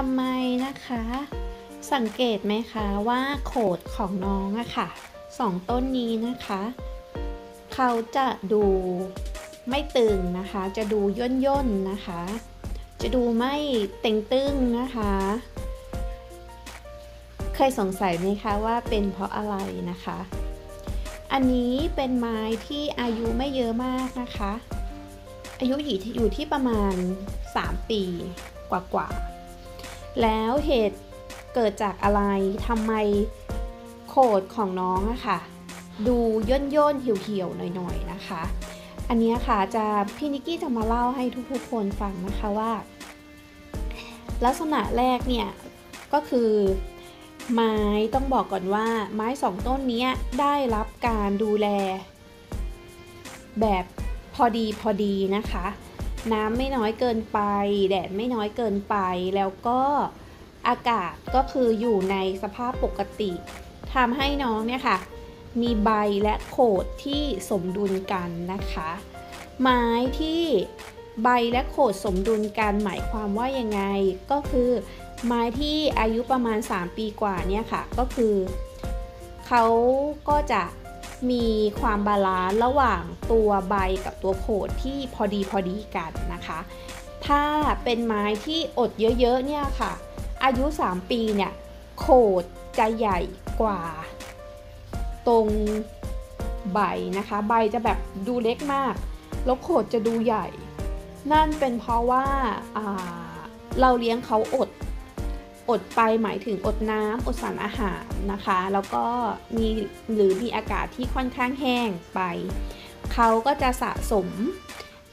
ทำไมนะคะ สังเกตไหมคะว่าโขดของน้องอะค่ะสองต้นนี้นะคะ เขาจะดูไม่ตึงนะคะ จะดูย่นย่นนะคะ จะดูไม่เต่งตึงนะคะ เคยสงสัยไหมคะว่าเป็นเพราะอะไรนะคะ อันนี้เป็นไม้ที่อายุไม่เยอะมากนะคะ อายุอยู่ที่อยู่ที่ประมาณ 3 ปีกว่าๆ แล้วเหตุเกิดจากอะไรทำไมโขดของน้องอะค่ะ ดูย่นย่นๆเหี่ยวๆหน่อยๆนะคะ อันนี้ค่ะจะพี่นิกกี้จะมาเล่าให้ทุกๆคนฟังนะคะว่า ลักษณะแรกเนี่ยก็คือไม้ต้องบอกก่อนว่าไม้สองต้นนี้ได้รับการดูแล แบบพอดีพอดีนะคะ น้ำไม่น้อยเกินไป แดดไม่น้อยเกินไป แล้วก็อากาศก็คืออยู่ในสภาพปกติทำให้น้องเนี่ยค่ะ มีใบและโขดที่สมดุลกันนะคะ ไม้ที่ใบและโขดสมดุลกันหมายความว่ายังไง ก็คือไม้ที่อายุประมาณ 3 ปีกว่าเนี่ยค่ะ ก็คือเขาก็จะ มีความ balance ระหว่างตัวใบกับตัวโขดที่พอดีพอดีกันนะคะ ถ้าเป็นไม้ที่อดเยอะๆเนี่ยค่ะ อายุ 3 ปีเนี่ยโขดจะใหญ่กว่า ตรงใบนะคะ ใบจะแบบดูเล็กมาก แล้วโขดจะดูใหญ่ นั่นเป็นเพราะว่าอ่าเราเลี้ยงเขาอด อดไปหมายถึงอดน้ำอดสารอาหารนะคะ แล้วก็มีหรือมีอากาศที่ค่อนข้างแห้งไป เขาก็จะสะสม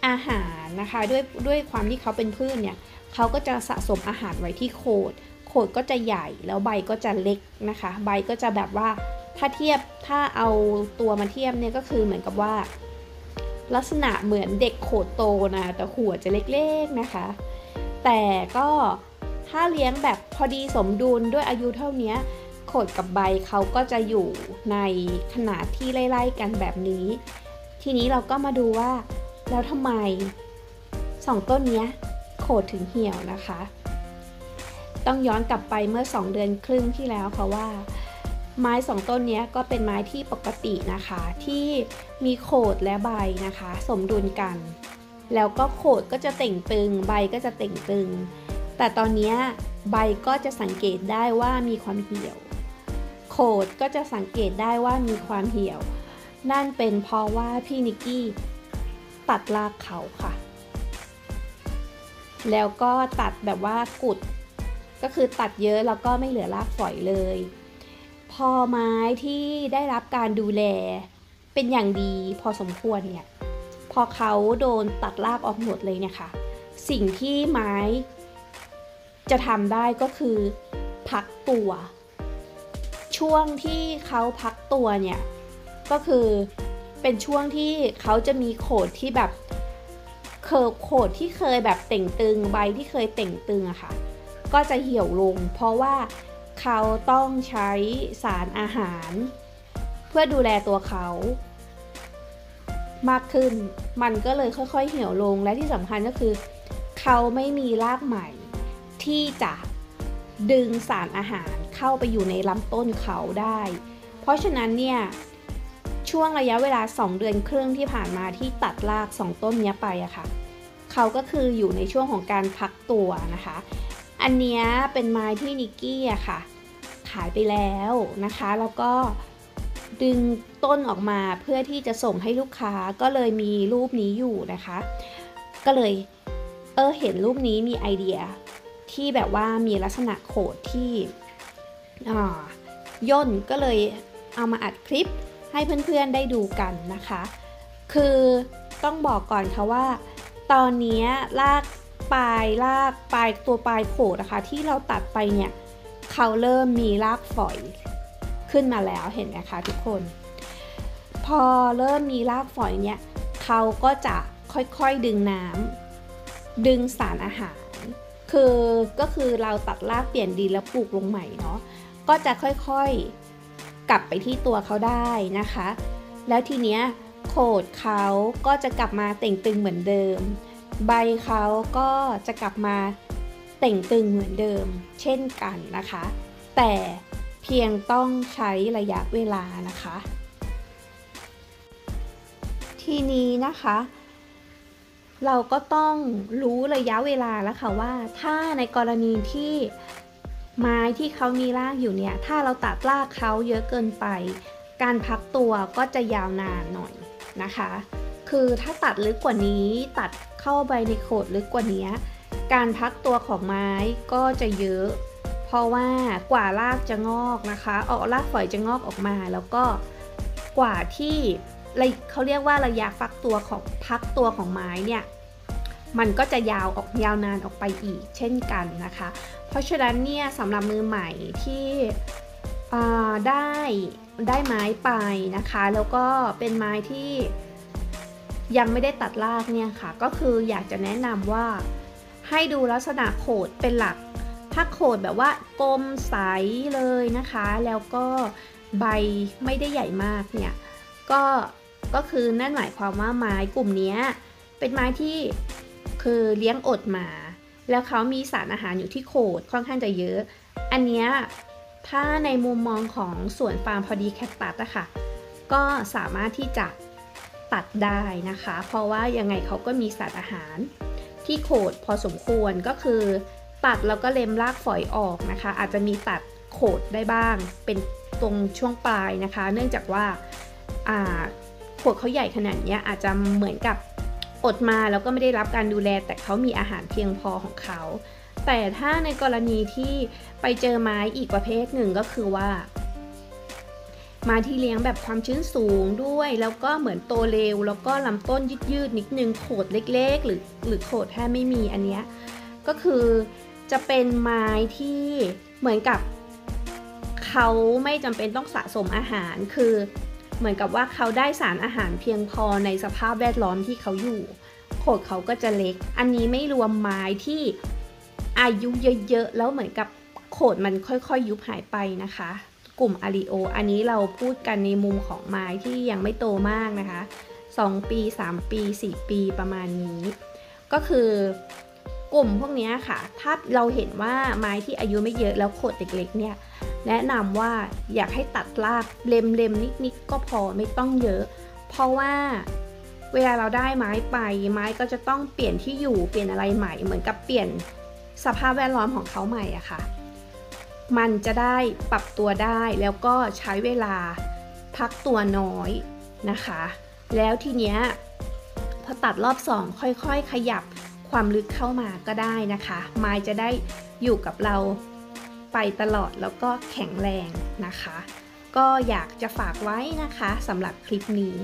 อาหารนะคะด้วยด้วยความที่เขาเป็นพืชเนี่ยเขาก็จะสะสมอาหารไว้ที่โขดโขดก็จะใหญ่แล้วใบก็จะเล็กนะคะ ใบก็จะแบบว่าถ้าเทียบถ้าเอาตัวมาเทียบเนี่ยก็คือเหมือนกับว่า ลักษณะเหมือนเด็กโขดโตนะแต่หัวจะเล็กๆนะคะ แต่ก็ถ้าเลี้ยงแบบ พอดีสมดุลด้วยอายุเท่านี้โขดกับใบเขาก็จะอยู่ในขนาดที่ไล่ๆกันแบบนี้ ทีนี้เราก็มาดูว่า แล้วทำไมสองต้นนี้โขดถึงเหี่ยวนะคะ ต้องย้อนกลับไปเมื่อ 2 เดือนครึ่งที่แล้วค่ะว่า ไม้สองต้นนี้ก็เป็นไม้ที่ปกตินะคะ ที่มีโขดและใบนะคะ สมดุลกัน แล้วก็โขดก็จะเต่งตึง ใบก็จะเต่งตึง แต่ตอนนี้ใบก็จะสังเกตได้ว่ามีความเหี่ยว โขดก็จะสังเกตได้ว่ามีความเหี่ยว นั่นเป็นเพราะว่าพี่นิกกี้ตัดรากเขาค่ะ แล้วก็ตัดแบบว่ากุด ก็คือตัดเยอะแล้วก็ไม่เหลือรากฝอยเลย พอไม้ที่ได้รับการดูแลเป็นอย่างดีพอสมควรเนี่ย พอเขาโดนตัดรากออกหมดเลยเนี่ยค่ะ สิ่งที่ไม้ จะทำได้ก็คือ พักตัว ช่วงที่เขาพักตัวเนี่ย ก็คือเป็นช่วงที่เขาจะมีโขดที่แบบเคอโขดที่เคยแบบเต่งตึงใบที่เคยเต่งตึงอะค่ะ ก็จะเหี่ยวลง เพราะว่าเขาต้องใช้สารอาหาร เพื่อดูแลตัวเขา มากขึ้นมันก็เลยค่อยๆ เหี่ยวลงและที่สำคัญก็คือ เขาไม่มีรากใหม่ ที่จะดึงสารอาหารเข้าไปอยู่ในลำต้นเขาได้ เพราะฉะนั้นเนี่ยช่วงระยะเวลา 2 เดือนครึ่งที่ผ่านมาที่ตัดราก 2 ต้นนี้ไปอะค่ะ เขาก็คืออยู่ในช่วงของการพักตัวนะคะ อันนี้เป็นไม้ที่นิกกี้อะค่ะ ขายไปแล้วนะคะ แล้วก็ดึงต้นออกมาเพื่อที่จะส่งให้ลูกค้าก็เลยมีรูปนี้อยู่นะคะ ก็เลยเออเห็นรูปนี้มีไอเดีย ที่แบบว่ามีลักษณะโขดที่ย่นก็เลยเอามาอัดคลิปให้เพื่อนๆได้ดูกันนะคะ คือต้องบอกก่อนค่ะว่า ตอนนี้ลากปลายลากปลายตัวปลายโขดนะคะ ที่เราตัดไปเนี่ยเขาเริ่มมีรากฝอยขึ้นมาแล้วเห็นไหมคะทุกคน พอเริ่มมีรากฝอยเนี่ยเขาก็จะค่อยๆดึงน้ำดึงสารอาหาร คือก็คือเราตัดรากเปลี่ยนดินแล้วปลูกลงใหม่เนาะก็จะค่อยๆกลับไปที่ตัวเขาได้นะคะ แล้วทีเนี้ยโขดเขาก็จะกลับมาเต่งตึงเหมือนเดิม ใบเขาก็จะกลับมาเต่งตึงเหมือนเดิม เช่นกันนะคะ แต่เพียงต้องใช้ระยะเวลานะคะ ทีนี้นะคะ เราก็ต้องรู้ระยะเวลาแล้วค่ะว่า ถ้าในกรณีที่ไม้ที่เขามีรากอยู่เนี่ย ถ้าเราตัดรากเขาเยอะเกินไป การพักตัวก็จะยาวนานหน่อยนะคะ คือถ้าตัดลึกกว่านี้ตัดเข้าไปในโขดลึกกว่านี้ การพักตัวของไม้ก็จะเยอะ เพราะว่ากว่ารากจะงอกนะคะออกรากฝอยจะงอกออกมา แล้วก็กว่าที่เขาเรียกว่าระยะฟักตัวของพักตัวของไม้เนี่ย มันก็จะยาวออกยาวนานออกไปอีกเช่นกันนะคะ เพราะฉะนั้นเนี่ยสำหรับมือใหม่ที่ได้ได้ไม้ไปนะคะ แล้วก็เป็นไม้ที่ยังไม่ได้ตัดรากเนี่ยค่ะ ก็คืออยากจะแนะนำว่าให้ดูลักษณะโขดเป็นหลัก ถ้าโขดแบบว่ากลมใสเลยนะคะ แล้วก็ใบไม่ได้ใหญ่มากเนี่ย ก็ก็คือนั่นหมายความว่าไม้กลุ่มนี้เป็นไม้ที่ คือเลี้ยงอดมา แล้วเขามีสารอาหารอยู่ที่โขดค่อนข้างจะเยอะ อันเนี้ยถ้าในมุมมองของสวนฟาร์มพอดีแคตตัสอะค่ะ ก็สามารถที่จะตัดได้นะคะ เพราะว่ายังไงเขาก็มีสารอาหารที่โขดพอสมควรก็คือ ตัดแล้วก็เล็มรากฝอยออกนะคะ อาจจะมีตัดโขดได้บ้าง เป็นตรงช่วงปลายนะคะ เนื่องจากว่าโขดเขาใหญ่ขนาดนี้อาจจะเหมือนกับ อดมาแล้วก็ไม่ได้รับการดูแล แต่เขามีอาหารเพียงพอของเขา แต่ถ้าในกรณีที่ไปเจอไม้อีกประเภทหนึ่งก็คือว่ามาที่เลี้ยงแบบความชื้นสูงด้วย แล้วก็เหมือนโตเร็ว แล้วก็ลำต้นยืดๆนิดนึงโขดเล็กๆ หรือหรือโขดแทบไม่มีอันเนี้ยก็คือจะเป็นไม้ที่เหมือนกับ เขาไม่จำเป็นต้องสะสมอาหารคือ เหมือนกับว่าเขาได้สารอาหารเพียงพอในสภาพแวดล้อมที่เขาอยู่ โขดเขาก็จะเล็ก อันนี้ไม่รวมไม้ที่อายุเยอะๆ แล้วเหมือนกับโขดมันค่อยๆยุบหายไปนะคะ กลุ่มอาริโอ อันนี้เราพูดกันในมุมของไม้ที่ยังไม่โตมากนะคะ 2 ปี 3 ปี 4 ปีประมาณนี้ ก็คือกลุ่มพวกนี้ค่ะ ถ้าเราเห็นว่าไม้ที่อายุไม่เยอะแล้วโขดเล็กๆเนี่ย แนะนำว่าอยากให้ตัดรากเล็มๆนิดๆก็พอไม่ต้องเยอะ เพราะว่าเวลาเราได้ไม้ไป ไม้ก็จะต้องเปลี่ยนที่อยู่เปลี่ยนอะไรใหม่เหมือนกับเปลี่ยนสภาพแวดล้อมของเขาใหม่อะค่ะ มันจะได้ปรับตัวได้แล้วก็ใช้เวลาพักตัวน้อยนะคะ แล้วทีเนี้ยพอตัดรอบสองค่อยๆ ขยับความลึกเข้ามาก็ได้นะคะ ไม้จะได้อยู่กับเรา ไปตลอดแล้วก็แข็งแรงนะคะ ก็อยากจะฝากไว้นะคะสำหรับคลิปนี้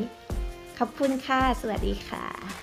ขอบคุณค่ะ สวัสดีค่ะ